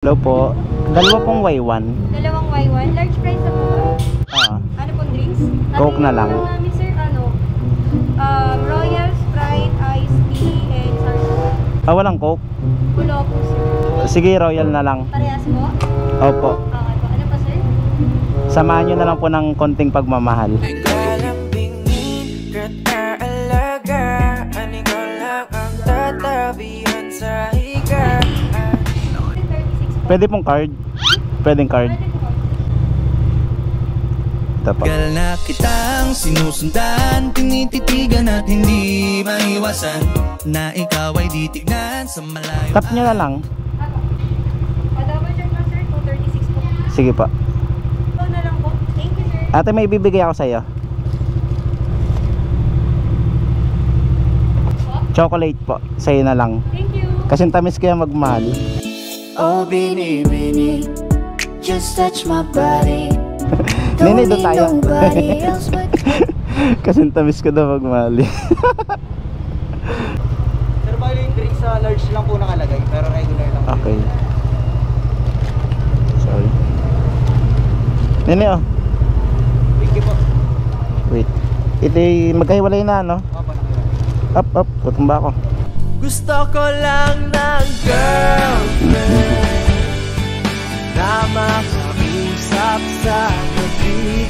Hello po. Dalawa pong Y1. Dalawang Y1. Large price na po ba? Ah, Ano pong drinks? Coke na lang. Ano namin sir, ano? Um, Royal, Sprite, Iced Tea, and Sour ah walang Coke. Kulo po sir. Sige, Royal na lang. Parehas po? Opo. Okay po. Ano pa sir? Samahan nyo na lang po ng konting pagmamahal. Kalambingin Pwede pong card. Pwedeng card. Pwede po. Ito po. Tagal na kitang sinusundan Tinititigan at hindi maiwasan Na ikaw ay ditignan sa malayo Tap nyo na lang. Double check na sir. 236 po. Sige po. Ito na lang you sir. Ate, may ibibigay ako sa'yo. Po. Chocolate po. Sa'yo na lang. Thank you. Kasi tamis kaya magmahal. Oh, Bini, Bini, just touch my body. Nene, Don't doon need tayo. nobody else but Kasi tamis ko daw magmahal. Sir, bali yung drinks sa large lang po nakalagay, pero regular lang. po. okay. Sorry. Nene, oh. Thank you po. Wait. Ito magkahiwalay na, no? Up, up. Tutumba ako. Gusto ko lang ng girlfriend Na makausap sa gabi Gusto